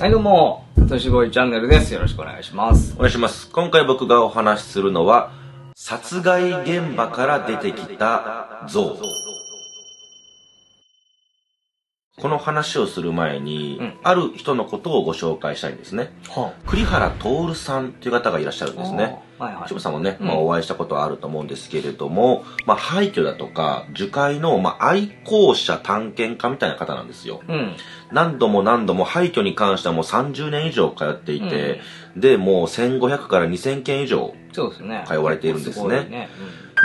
はい、どうも、年越いチャンネルです。よろしくお願いします。お願いします。今回僕がお話しするのは、殺害現場から出てきた像。この話をする前に、うんある人のことをご紹介したいんですね。は栗原徹さんという方がいらっしゃるんですね。はいはい。渋さんもね、うんまあ、お会いしたことはあると思うんですけれども、まあ、廃墟だとか、樹海の、まあ、愛好者探検家みたいな方なんですよ。うん。何度も何度も廃墟に関してはもう30年以上通っていて、で、もう1500から2000件以上。通われているんですねごいね。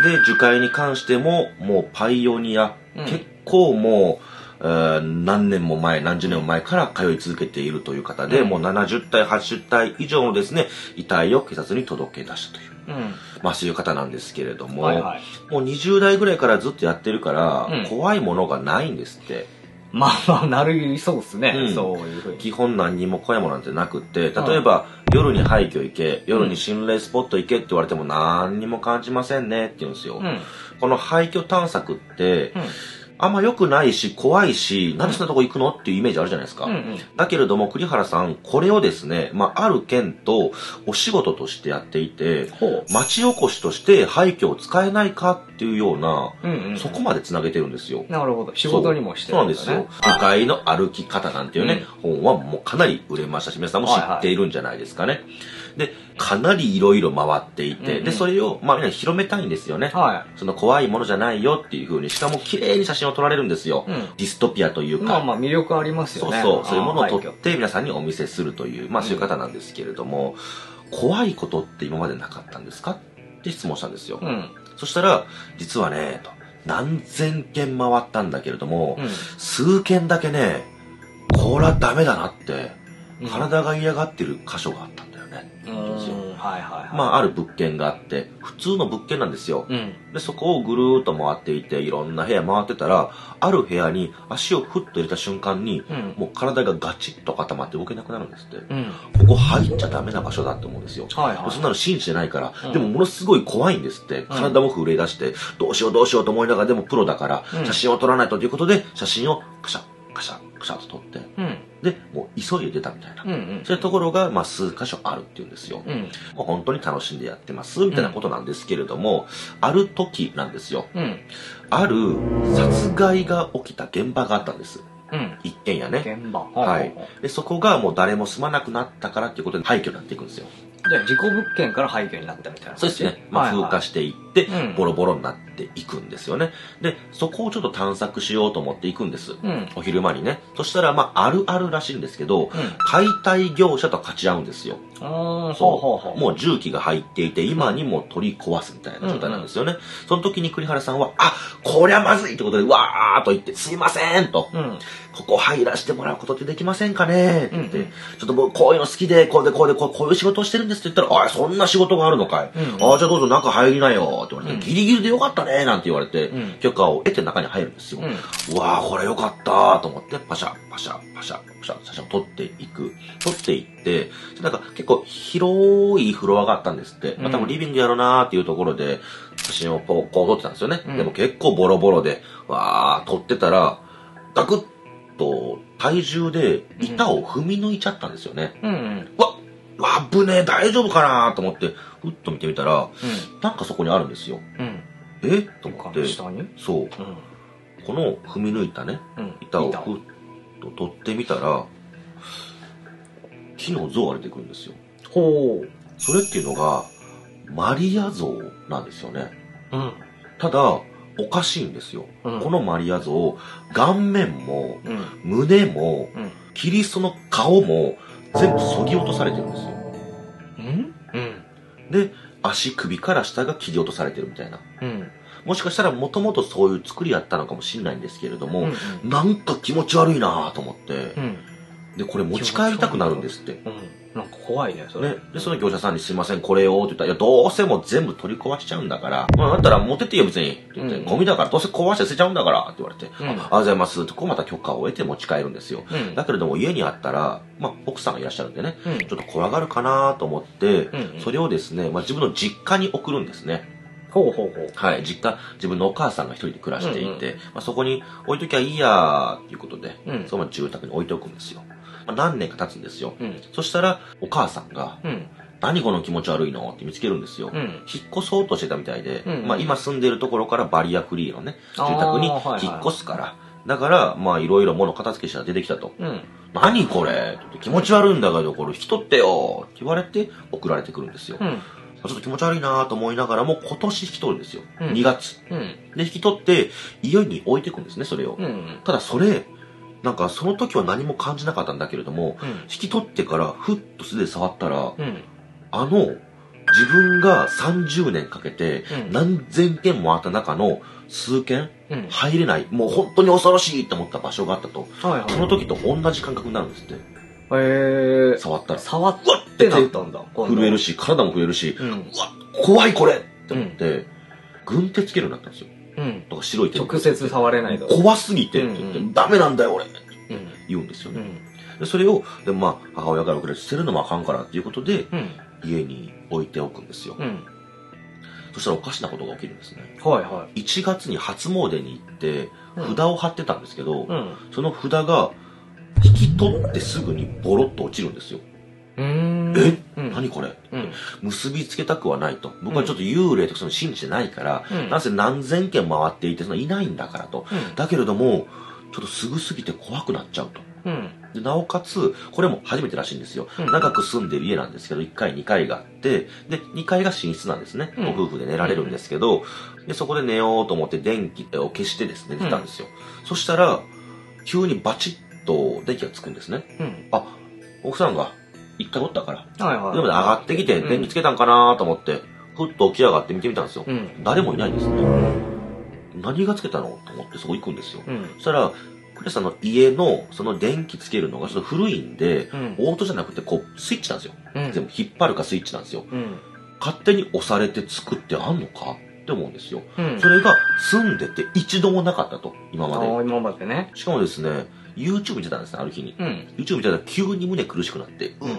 で、樹海に関しても、もうパイオニア、うん結構もう、えー何年も前、何十年も前から通い続けているという方で、うんもう70体、80体以上のですね、遺体を警察に届け出したという。うん。うん。まあそういう方なんですけれども、はいはい。もう20代ぐらいからずっとやってるから、うん怖いものがないんですって。まあまあ、なるそうですね。うんそういうふうに。基本何にも怖いものなんてなくって、例えば、夜に廃墟行け、夜に心霊スポット行けって言われても何にも感じませんねって言うんですよ。うん。この廃墟探索って、うん。あんま良くないし、怖いし、なんでそんなとこ行くのっていうイメージあるじゃないですか。うんうん。だけれども、栗原さん、これをですね、まあ、ある県とお仕事としてやっていて、ほ町おこしとして廃墟を使えないかっていうような、う。うんうん。そこまで繋げてるんですよ。なるほど。仕事にもしてそうなんですよ。都会の歩き方なんていうね、本はもうかなり売れましたし、皆さんも知っているんじゃないですかね。で、かなりいろいろ回っていて、うんうんで、それを、まあ、みんなに広めたいんですよね。はその怖いものじゃないよっていう風に、しかも綺麗に写真を撮られるんですよ。うんディストピアというい。か。まあまあ、魅力ありますよね。そうそう、そういうものを撮って皆さんにお見せするという、まあそういう方なんですけれども、怖いことって今までなかったんですかって質問したんですよ。墟うん。そしたら、実はね、と、何千件回ったんだけれども、うん。数件だけね、これはダメだなって、うん体が嫌がってる箇所があったはいはいはい。まあ、ある物件があって、普通の物件なんですよ。うん。で、そこをぐるーっと回っていて、いろんな部屋回ってたら、ある部屋に足をふっと入れた瞬間に、うん。もう体がガチッと固まって動けなくなるんですって。うん。ここ入っちゃダメな場所だって思うんですよ。はいはい。そんなの信じてないから、うんでもものすごい怖いんですって。体も震え出して、どうしようどうしようと思いながら、でもプロだから、うん写真を撮らないとということで、写真をカシャ、カシャ、カシャと撮って、うん。で、もう急いで出たみたいな。うんうん。そういうところが、まあ、数箇所あるっていうんですよ。うん。もう本当に楽しんでやってます、みたいなことなんですけれども、ある時なんですよ。うん。ある殺害が起きた現場があったんです。うん。一軒家ね。現場。はい。で、そこがもう誰も住まなくなったからっていうことで廃墟になっていくんですよ。じゃあ、事故物件から廃墟になったみたいな。そうですね。まあ、風化ししていってうん、ボロボロになっていくんですよね。で、そこをちょっと探索しようと思っていくんです。うん。お昼間にね。そしたら、まあ、あるあるらしいんですけど、うん。解体業者と勝ち合うんですよ。そう。もう重機が入っていて、今にも取り壊すみたいな状態なんですよね。その時に栗原さんは、あ、こりゃまずいってことで、わーっと言って、すいませんと、うん。ここ入らせてもらうことってできませんかね？って言って、うんちょっと僕こういうの好きで、こうでこうでこうこういう仕事をしてるんですって言ったら、あ、そんな仕事があるのかい？うんあ、じゃあどうぞ中入りなよって言われて、うんギリギリでよかったねなんて言われて、うん許可を得て中に入るんですよ。うん。うわーこれよかったと思って、パシャ、パシャ、パシャ、パシャ、写真を撮っていく。撮っていって、なんか結構広いフロアがあったんですって。まあ多分リビングやろうなーっていうところで、写真をこうこう撮ってたんですよね。うんでも結構ボロボロで、わー撮ってたら、ガクッと体重で板を踏み抜いちゃったんですよね。うん。うん。うわ、うわ、危ねえ、大丈夫かなと思って、ふっと見てみたら、うなんかそこにあるんですよ。ん。うん。え？と思ってそう。うん。この踏み抜いたね、うん。板をふっと取ってみたら、木の像が出てくるんですよ。ほう。それっていうのが、マリア像なんですよね。うん。ただ、おかしいんですよ。うんこのマリア像、顔面も、うん。胸も、うん。キリストの顔も、全部削ぎ落とされてるんですよ。うん？うん。で、足首から下が切り落とされてるみたいな。うん。もしかしたらもともとそういう作りやったのかもしれないんですけれども、うん。なんか気持ち悪いなと思ってう、ん。で、これ持ち帰りたくなるんですって。うん。なんか怖いね、それ。ね。で、その業者さんにすいません、これをって言ったら、いや、どうせもう全部取り壊しちゃうんだから、まあ、だったら持ってっていいよ、別に。って言って、うんゴミだから、どうせ壊して捨てちゃうんだから、って言われて、うんあありがとうございます。って、こうまた許可を得て持ち帰るんですよ。うん。だけれども、家にあったら、まあ、奥さんがいらっしゃるんでね、うんちょっと怖がるかなと思って、うんそれをですね、まあ、自分の実家に送るんですね。ほうほうほう。はい、実家、自分のお母さんが一人で暮らしていて、うんうんまあ、そこに置いときゃいいやーっていうことで、うんその住宅に置いておくんですよ。まあ何年か経つんですよ。うん。そしたら、お母さんが、うん。何この気持ち悪いのって見つけるんですよ。うん。引っ越そうとしてたみたいで、うんうんまあ今住んでるところからバリアフリーのね、住宅にはいはい引っ越すから。だから、まあいろいろ物片付けしたら出てきたと。うん。何これ？って気持ち悪いんだけど、これ引き取ってよって言われて送られてくるんですよ。うん。ちょっと気持ち悪いなと思いながらも今年引き取るんですよ。うん2月。うん。で、引き取って家に置いてくんですね、それを。うん。ただそれ、なんかその時は何も感じなかったんだけれども、うん。引き取ってからふっと素で触ったら、うん。あの、自分が30年かけてうん何千件もあった中の数件うん。入れない、もう本当に恐ろしいって思った場所があったと。はいはい。その時と同じ感覚になるんですって。へえ。触ったら。触ってなったんだ。震えるし、体も震えるし、うん。うわ、怖いこれって思って、軍手つけるようになったんですよ。うん。白い手直接触れないと。怖すぎてって言って、うんうんダメなんだよ俺ってうん。言うんですよね。うん。でそれを、でまあ、母親から送られて捨てるのもあかんからっていうことで、うん。家に置いておくんですよ。うん。そしたらおかしなことが起きるんですね。はいは1月に初詣に行って、うん札を貼ってたんですけど。その札が、引き取ってすぐにボロッと落ちるんですよ。え、うん何これ？うん。結びつけたくはないと。僕はちょっと幽霊とかその信じてないから、うんなんせ何千件回っていて、そのいないんだからと。うん。だけれども、ちょっとすぐすぎて怖くなっちゃうと。うん。でなおかつ、これも初めてらしいんですよ。うん長く住んでる家なんですけど、1階、2階があって、で、2階が寝室なんですね。うんご夫婦で寝られるんですけど、で、そこで寝ようと思って電気を消してですね、寝たんですよ。そしたら、急にバチッと電気がつくんですね。うん。あ、奥さんが1階おったから。はいはい。でもね、上がってきて、うん電気つけたんかなと思って、ふっと起き上がって見てみたんですよ。うん。誰もいないんですね。何がつけたのと思ってそこ行くんですよ。うん。そしたら、クレさんの家のその電気つけるのがちょっと古いんで、うん。オートじゃなくてこうスイッチなんですよ。うん。全部引っ張るかスイッチなんですよ。うん。勝手に押されてつくってあんのかって思うんですよ。うん。それが住んでて一度もなかったと、今まで。今までね。しかもですね、YouTube 見てたんですね、ある日に。うん。YouTube 見てたら急に胸苦しくなって、うん、っ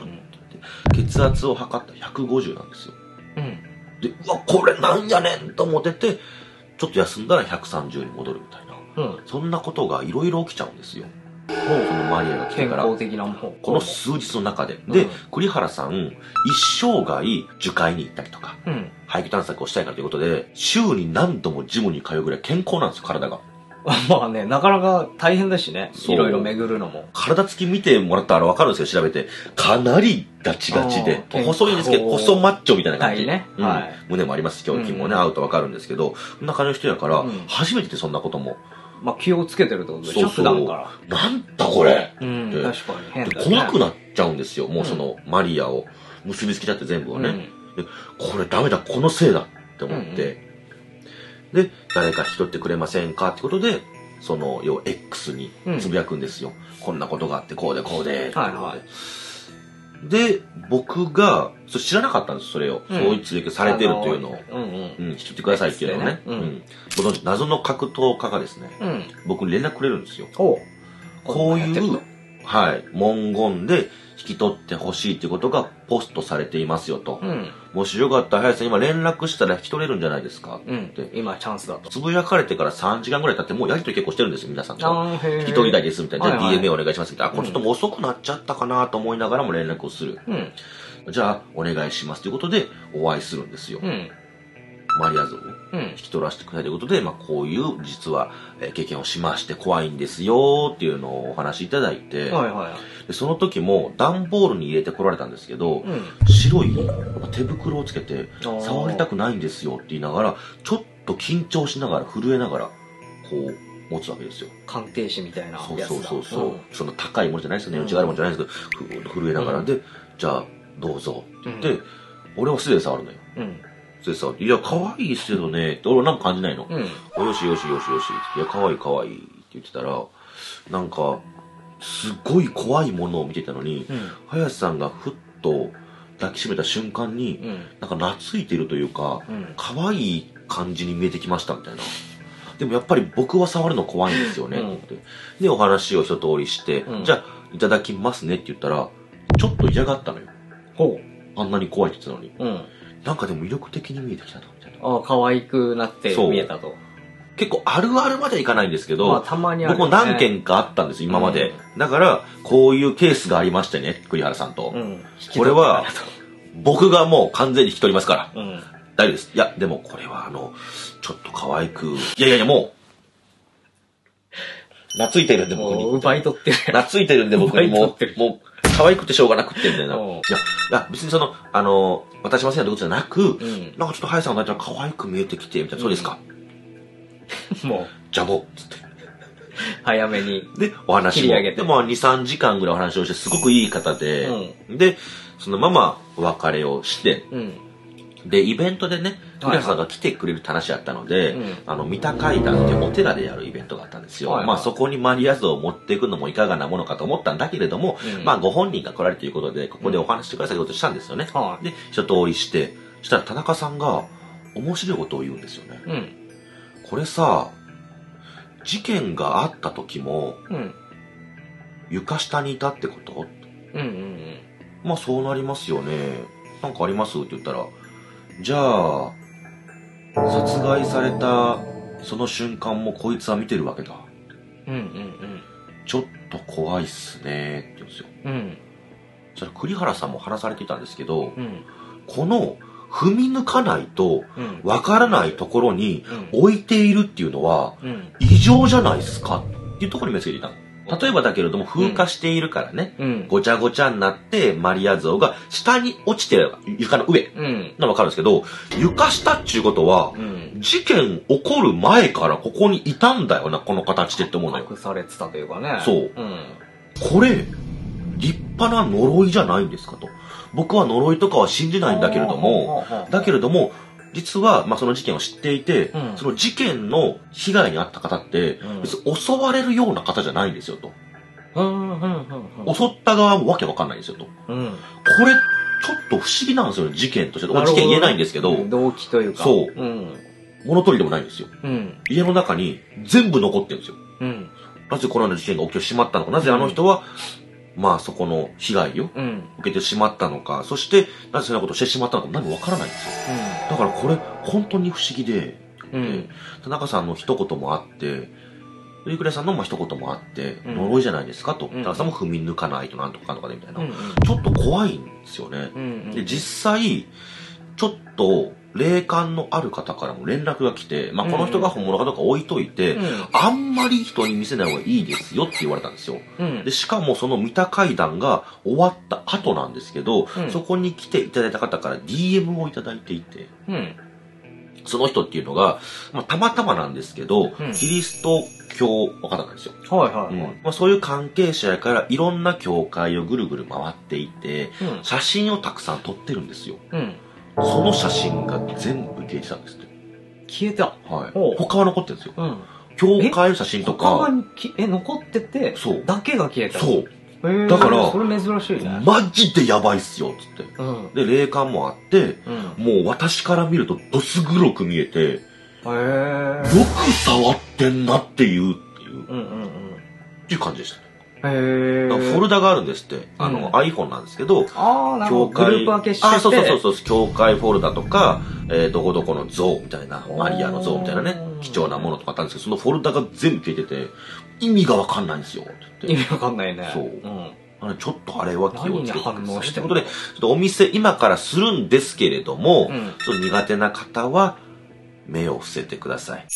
て血圧を測ったら150なんですよ。うん。で、うわ、これなんやねんと思ってて、ちょっと休んだら130に戻るみたいな。うん。そんなことがいろいろ起きちゃうんですよ。ほそのマリアが来てから。この数日の中で。で、うん栗原さん、一生涯樹海に行ったりとか、うん。廃棄探索をしたいからということで、週に何度もジムに通うぐらい健康なんですよ、体が。まあね、なかなか大変だしね。いろいろ巡るのも。体つき見てもらったら分かるんですけど、調べて。かなりガチガチで細いんですけど、細マッチョみたいな感じ。はいねうんはい胸もありますし、胸筋もね、うん合うと分かるんですけど、こんな感じの人やから、うん初めてでそんなことも。まあ気をつけてるってことでしょ、普段から。なんだこれ。うん。で確かに。変でだよね。怖くなっちゃうんですよ、もうそのマリアを。結びつけちゃって全部をね。うん。でこれダメだ、このせいだって思って、で、誰か引き取ってくれませんかってことで、その、要は X につぶやくんですよ。こんなことがあって、こうでこうで。はいはいで、僕が、それ知らなかったんです、それを。うんそういうつぶやきされてるというのを。うんうん。うん、引き取ってくださいっていうのをね。うんうんご存知、謎の格闘家がですね、うん。僕に連絡くれるんですよ。こういう、はい、文言で引き取ってほしいっていうことがポストされていますよと。うん。もしよかったら、林さん今連絡したら引き取れるんじゃないですかうんって。。今チャンスだと。つぶやかれてから3時間ぐらい経って、もうやりとり結構してるんですよ、皆さんと。引き取りたいですみたいな。じゃあはいはい DMA お願いしますみたいな。あ、これちょっともう遅くなっちゃったかなと思いながらも連絡をする。うん。じゃあ、お願いしますということで、お会いするんですよ。うん。マリア像をうん引。き取らせてくださいということで、まあ、こういう、実は、えー経験をしまして怖いんですよっていうのをお話しいただいて、はいはでその時も段ボールに入れてこられたんですけど、い。うん。白い手袋をつけて、触りたくないんですよって言いながら、ちょっと緊張しながら、震えながら、こう、持つわけですよ。鑑定士みたいなそうやつだ。そうそうそう、んその高いものじゃないですよね。うん内側のものじゃないですけど、ふ震えながら、うんで、じゃあ、どうぞって言って、うん俺は素手で触るのよ。うん。って、いや、可愛いですけどね、って俺はなんか感じないの。うん。よしよしよしよし。いや、可愛い可愛いって言ってたら、なんか、すごい怖いものを見てたのに、うん。林さんがふっと抱きしめた瞬間に、うん。なんか懐いてるというか、うん。可愛い感じに見えてきましたみたいな。でもやっぱり僕は触るの怖いんですよね、うんって。で、お話を一通りして、うんじゃあ、いただきますねって言ったら、ちょっと嫌がったのよ。ほあんなに怖いって言ってたのに。う。うん。なんかでも魅力的に見えてきたと、みたいな。ああ、可愛くなって見えたと。結構あるあるまではいかないんですけど、まあ、たまにある、僕も何件かあったんです、今まで。だから、こういうケースがありましてね、栗原さんと。うん。これは、僕がもう完全に引き取りますから。うん。大丈夫です。いや、でもこれはあの、ちょっと可愛く。いやいやいや、もう、懐いてるんで僕に。もう、奪い取ってる。懐いてるんで僕にもう、もう、可愛くてしょうがなくってみたいな。いうんや、いや、別にその、あの、渡しませんよってことじゃなく、んなんかちょっとハヤさんが可愛く見えてきて、みたいな、そうですか？もう、じゃあもう、つって。早めに。で、お話も。でも、2、3時間ぐらいお話をして、すごくいい方で、で、そのままお別れをして、うん。で、イベントでね、はい皆さんが来てくれるって話やったので、うんあの、三田階段っていうお寺でやるイベントがあったんですよ。はいはいまあ、そこにマリア像を持っていくのもいかがなものかと思ったんだけれども、うんまあ、ご本人が来られるということで、ここでお話してくださいことをしたんですよね。はいで、一通りして、したら田中さんが面白いことを言うんですよね。うん。これさ、事件があった時も、うん。床下にいたってこと？うんうんまあそうなりますよね。なんかあります？って言ったら、じゃあ、殺害されたその瞬間もこいつは見てるわけだ。うん。うんうんちょっと怖いっすねって言うんですよ。うん。うん。それ栗原さんも話されていたんですけど、うん。この踏み抜かないとうん。わからないところにうん。置いているっていうのはうん。異常じゃないですか？っていうところに目つけていたの。例えばだけれども風化しているからね、うん。ごちゃごちゃになってマリア像が下に落ちてる床の上うん。のわかるんですけど、床下っていうことは、うん。事件起こる前からここにいたんだよな、この形でって思うのよ。隠されてたというかね。そううん。これ、立派な呪いじゃないんですかと。僕は呪いとかは信じないんだけれども、だけれども、実は、まあ、その事件を知っていて、うんその事件の被害に遭った方って、うん別に襲われるような方じゃないんですよと。うん。うん。うん。うん。襲った側もわけわかんないんですよと。こうん。れ、ちょっと不思議なんですよね、事件として。まあ事件言えないんですけど、動機というか。そううん。物取りでもないんですよ。うん。家の中に全部残ってるんですよ。うん。なぜこのような事件が起きてしまったのか、なぜあの人は、まあそこの被害をうん。受けてしまったのか、そしてなぜそんなことをしてしまったのか何もわからないんですよ。だからこれ、本当に不思議で、うん。田中さんの一言もあって、ゆくれさんのまあ一言もあって、うん呪いじゃないですかと。ん田中さんも踏み抜かないとなんとかとかでみたいな。うん。ちょっと怖いんですよね。うん。で、実際、ちょっと、霊感のある方からも連絡が来て、まあ、この人が本物かどうか置いといて、うんあんまり人に見せない方がいいですよって言われたんですよ。うんで、。しかもその三田会談が終わった後なんですけど、うんそこに来ていただいた方から DM をいただいていて、うん。その人っていうのが、まあ、たまたまなんですけど、うんキリスト教の方なんですよ。はいはいはい。うんまあ、そういう関係者やからいろんな教会をぐるぐる回っていて、うん。写真をたくさん撮ってるんですよ。うん。その写真が全部消えてたんですって。消えた。はい。他は残ってるんですよ。うん。教会の写真とか、き、え、残ってて、そう。だけが消えた。そう。だからそれ珍しいね。マジでやばいっすよ、つって。うん。で、霊感もあって、うん。もう私から見るとどす黒く見えて、よへーく触ってんなっていう、っていう、っうんうんうん。ていう感じでした。フォルダがあるんですって。あの、うん iPhone なんですけど、ああ、なるほど。グループ分けしてて。あ、そうそうそうそう、教会フォルダとか、えー、どこどこの像みたいな、マリアの像みたいなね貴重なものとかあったんですけど、そのフォルダが全部消えてて、意味がわかんないんですよ、って言って。意味わかんないね。そううん。ちょっとあれは気をつけてくだしてということで、ちょっとお店今からするんですけれども、うんちょっと苦手な方は目を伏せてください。